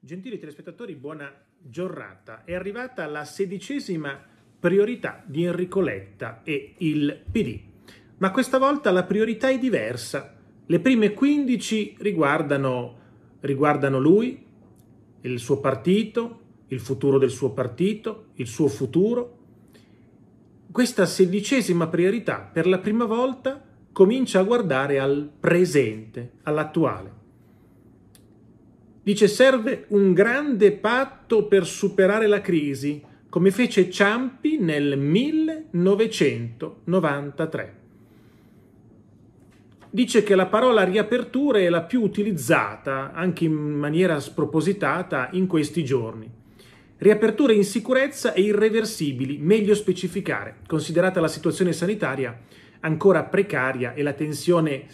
Gentili telespettatori, buona giornata. È arrivata la sedicesima priorità di Enrico Letta e il PD. Ma questa volta la priorità è diversa. Le prime 15 riguardano, riguardano lui, il suo partito, il futuro del suo partito, il suo futuro. Questa sedicesima priorità per la prima volta comincia a guardare al presente, all'attuale. Dice serve un grande patto per superare la crisi, come fece Ciampi nel 1993. Dice che la parola riapertura è la più utilizzata, anche in maniera spropositata, in questi giorni. Riaperture in sicurezza e irreversibili, meglio specificare, considerata la situazione sanitaria ancora precaria e la tensione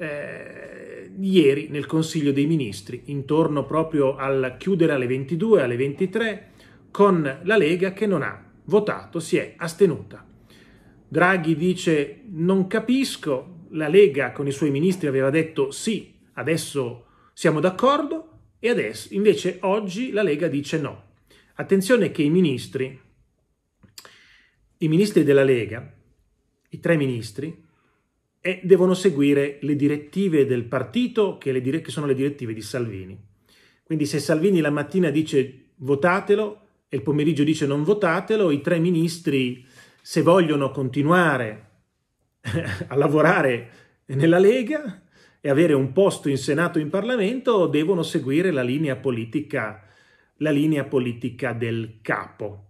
eh, ieri nel Consiglio dei Ministri, intorno proprio al chiudere alle 22, alle 23, con la Lega che non ha votato, si è astenuta. Draghi dice non capisco, la Lega con i suoi ministri aveva detto sì, adesso siamo d'accordo e adesso invece oggi la Lega dice no. Attenzione che i ministri, i ministri della Lega, i tre ministri, e devono seguire le direttive del partito che, dire- che sono le direttive di Salvini. Quindi se Salvini la mattina dice votatelo e il pomeriggio dice non votatelo, i tre ministri, se vogliono continuare a lavorare nella Lega e avere un posto in Senato o in Parlamento, devono seguire la linea politica, la linea politica del capo.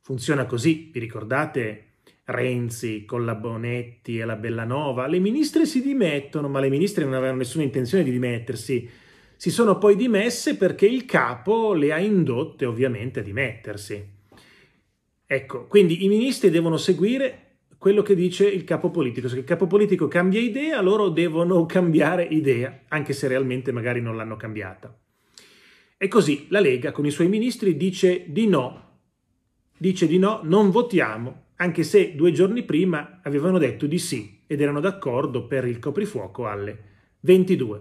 Funziona così, vi ricordate Renzi con la Bonetti e la Bellanova, le ministre si dimettono, ma le ministre non avevano nessuna intenzione di dimettersi. Si sono poi dimesse perché il capo le ha indotte ovviamente a dimettersi. Ecco, quindi i ministri devono seguire quello che dice il capo politico. Se il capo politico cambia idea, loro devono cambiare idea, anche se realmente magari non l'hanno cambiata. E così la Lega con i suoi ministri dice di no, dice di no, non votiamo anche se due giorni prima avevano detto di sì ed erano d'accordo per il coprifuoco alle 22.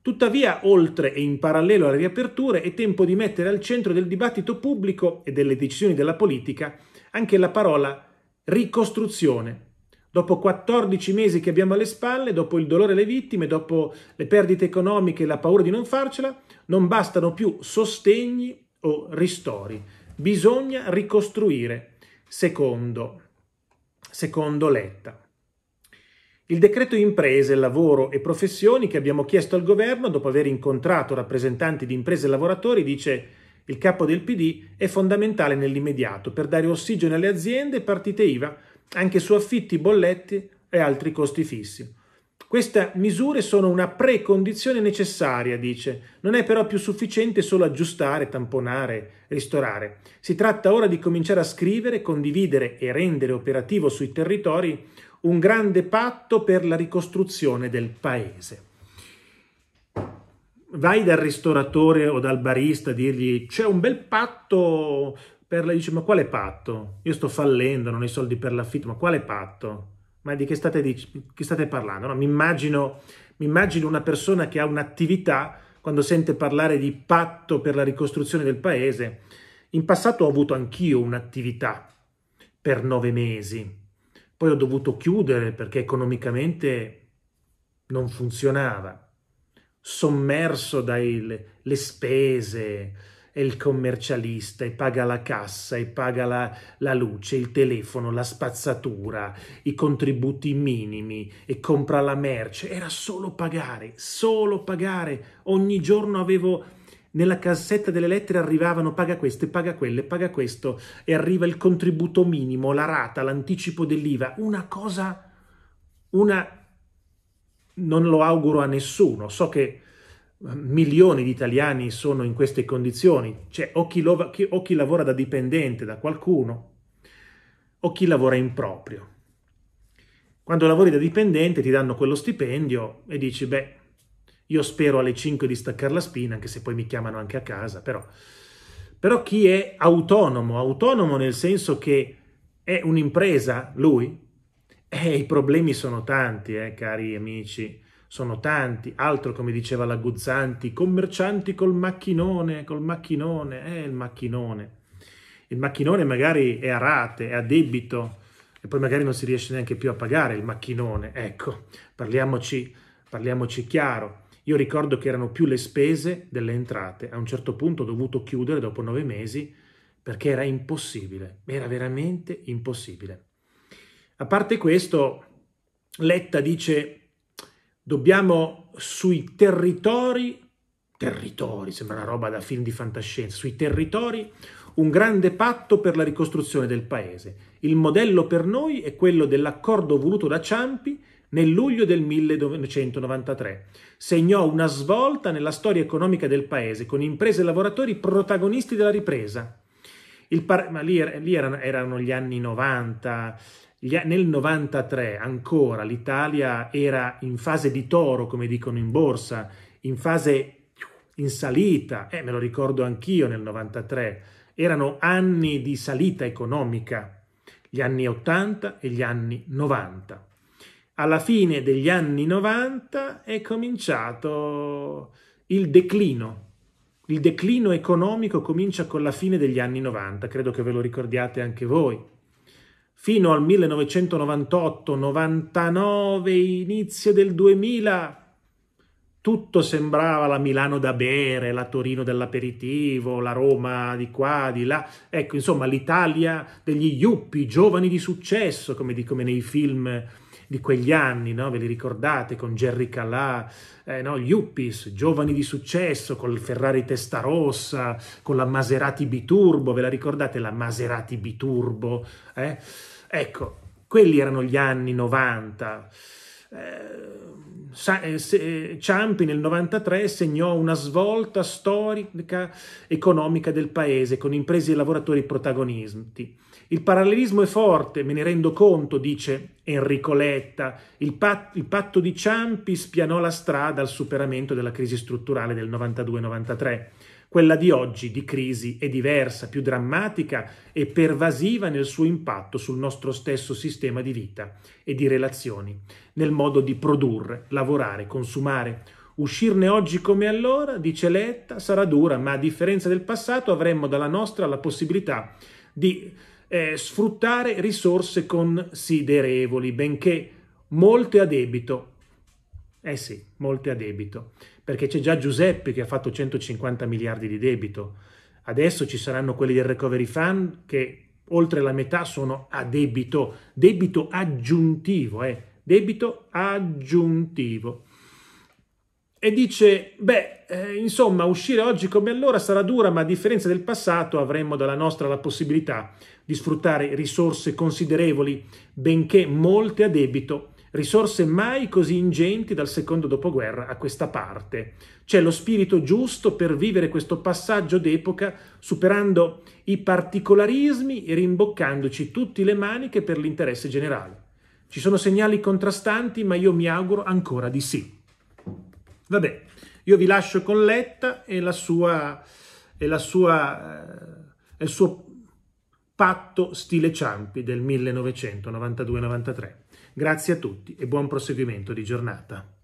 Tuttavia, oltre e in parallelo alle riaperture, è tempo di mettere al centro del dibattito pubblico e delle decisioni della politica anche la parola ricostruzione. Dopo 14 mesi che abbiamo alle spalle, dopo il dolore alle vittime, dopo le perdite economiche e la paura di non farcela, non bastano più sostegni o ristori. Bisogna ricostruire Secondo, secondo Letta. Il decreto imprese, lavoro e professioni che abbiamo chiesto al governo dopo aver incontrato rappresentanti di imprese e lavoratori dice il capo del PD è fondamentale nell'immediato per dare ossigeno alle aziende e partite IVA anche su affitti, bolletti e altri costi fissi. Queste misure sono una precondizione necessaria, dice. Non è però più sufficiente solo aggiustare, tamponare, ristorare. Si tratta ora di cominciare a scrivere, condividere e rendere operativo sui territori un grande patto per la ricostruzione del paese. Vai dal ristoratore o dal barista a dirgli c'è un bel patto per la... Dice ma quale patto? Io sto fallendo, non ho i soldi per l'affitto, ma quale patto? Ma di che state, dic- che state parlando? No, mi, immagino, mi immagino una persona che ha un'attività quando sente parlare di patto per la ricostruzione del paese. In passato ho avuto anch'io un'attività per nove mesi, poi ho dovuto chiudere perché economicamente non funzionava, sommerso dalle spese, è il commercialista e paga la cassa e paga la, la, luce, il telefono, la spazzatura, i contributi minimi e compra la merce. Era solo pagare, solo pagare. Ogni giorno avevo nella cassetta delle lettere arrivavano paga e paga quello e paga questo e arriva il contributo minimo, la rata, l'anticipo dell'IVA. Una cosa, una... non lo auguro a nessuno. So che milioni di italiani sono in queste condizioni, cioè o chi, lo, o chi lavora da dipendente da qualcuno o chi lavora in proprio. Quando lavori da dipendente ti danno quello stipendio e dici, beh, io spero alle 5 di staccare la spina, anche se poi mi chiamano anche a casa, però, però chi è autonomo, autonomo nel senso che è un'impresa, lui, eh, i problemi sono tanti, eh, cari amici, sono tanti, altro come diceva la Guzzanti, commercianti col macchinone, col macchinone, eh il macchinone. Il macchinone magari è a rate, è a debito e poi magari non si riesce neanche più a pagare il macchinone. Ecco, parliamoci, parliamoci chiaro. Io ricordo che erano più le spese delle entrate. A un certo punto ho dovuto chiudere dopo nove mesi perché era impossibile, era veramente impossibile. A parte questo, Letta dice dobbiamo sui territori, territori, sembra una roba da film di fantascienza, sui territori un grande patto per la ricostruzione del paese. Il modello per noi è quello dell'accordo voluto da Ciampi nel luglio del 1993. Segnò una svolta nella storia economica del paese, con imprese e lavoratori protagonisti della ripresa. Par- ma lì, lì erano, erano, gli anni 90, gli, nel 93 ancora l'Italia era in fase di toro, come dicono in borsa, in fase in salita, eh, me lo ricordo anch'io nel 93, erano anni di salita economica, gli anni 80 e gli anni 90. Alla fine degli anni 90 è cominciato il declino il declino economico comincia con la fine degli anni 90, credo che ve lo ricordiate anche voi. Fino al 1998, 99, inizio del 2000, tutto sembrava la Milano da bere, la Torino dell'aperitivo, la Roma di qua, di là. Ecco, insomma, l'Italia degli yuppi, giovani di successo, come, di, come nei film di quegli anni, no? ve li ricordate, con Jerry Calà, eh, no? gli Yuppies, giovani di successo, con il Ferrari Testarossa, con la Maserati Biturbo, ve la ricordate la Maserati Biturbo? Eh? Ecco, quelli erano gli anni 90. Eh, eh Ciampi nel 93 segnò una svolta storica economica del paese con imprese e lavoratori protagonisti. Il parallelismo è forte, me ne rendo conto, dice Enrico Letta. Il, pat- il patto di Ciampi spianò la strada al superamento della crisi strutturale del 92-93. Quella di oggi di crisi è diversa, più drammatica e pervasiva nel suo impatto sul nostro stesso sistema di vita e di relazioni, nel modo di produrre, lavorare, consumare. Uscirne oggi come allora, dice Letta, sarà dura, ma a differenza del passato avremmo dalla nostra la possibilità di eh, sfruttare risorse considerevoli, benché molte a debito. Eh sì, molte a debito, perché c'è già Giuseppe che ha fatto 150 miliardi di debito. Adesso ci saranno quelli del Recovery Fund che oltre la metà sono a debito, debito aggiuntivo, eh, debito aggiuntivo. E dice, beh, eh, insomma, uscire oggi come allora sarà dura, ma a differenza del passato avremmo dalla nostra la possibilità di sfruttare risorse considerevoli, benché molte a debito, risorse mai così ingenti dal secondo dopoguerra a questa parte. C'è lo spirito giusto per vivere questo passaggio d'epoca, superando i particolarismi e rimboccandoci tutti le maniche per l'interesse generale. Ci sono segnali contrastanti, ma io mi auguro ancora di sì. Vabbè, io vi lascio con Letta e, la sua, e la sua, eh, il suo patto stile Ciampi del 1992-93. Grazie a tutti e buon proseguimento di giornata.